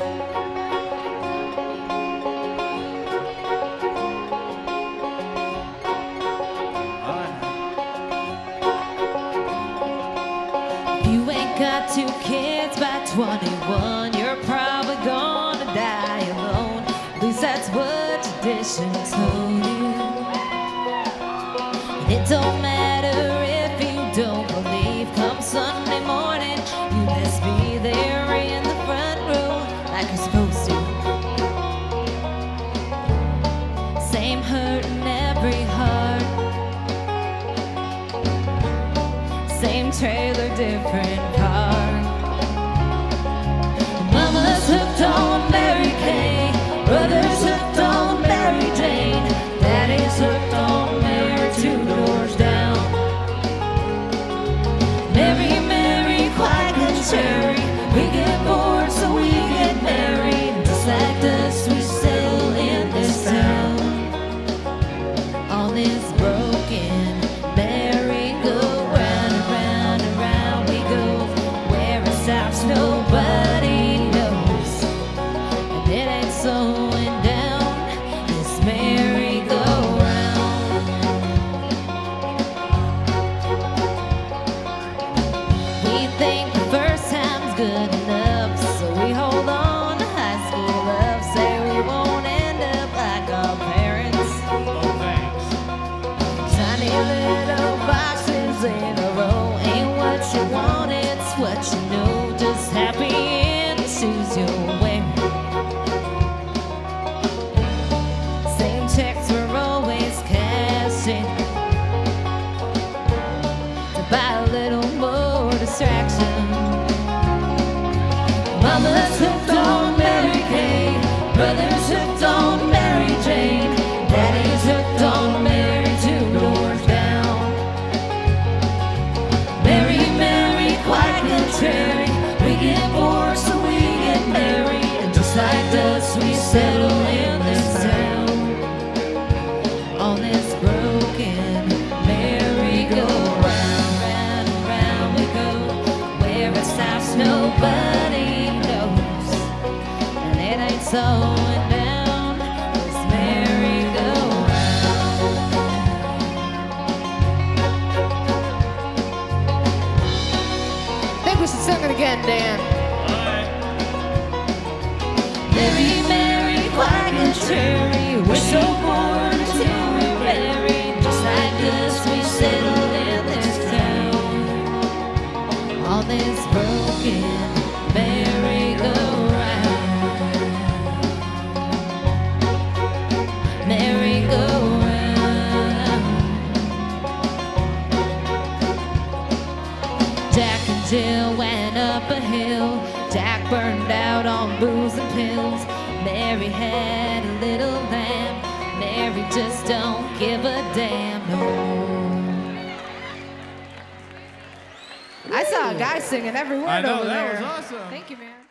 You ain't got two kids by 21, you're probably gonna die alone. At least that's what tradition told Same trailer, different car. Mama's hooked on Mary Kay. Brother's hooked on Mary Jane. Daddy's hooked on Mary two doors down. Mary, Mary, quiet and cherry. We get bored, so we get married. Just like us, we settle in this town on this nobody knows. It ain't slowing down this merry-go-round. We think the first time's good Mama's hooked on Mary Kay, brother's it ain't slowing down this merry-go-round. I think we should sing it again, Dan. Mary, Mary, quiet and cherry, we're so bored until we're married, just like us we settle in this town on this broken merry-go-round. Jack and Jill went up a hill. Jack burned out on booze and pills. Mary had a little lamb. Mary just don't give a damn no. I saw a guy singing every word I know, over that there. was awesome. Thank you, man.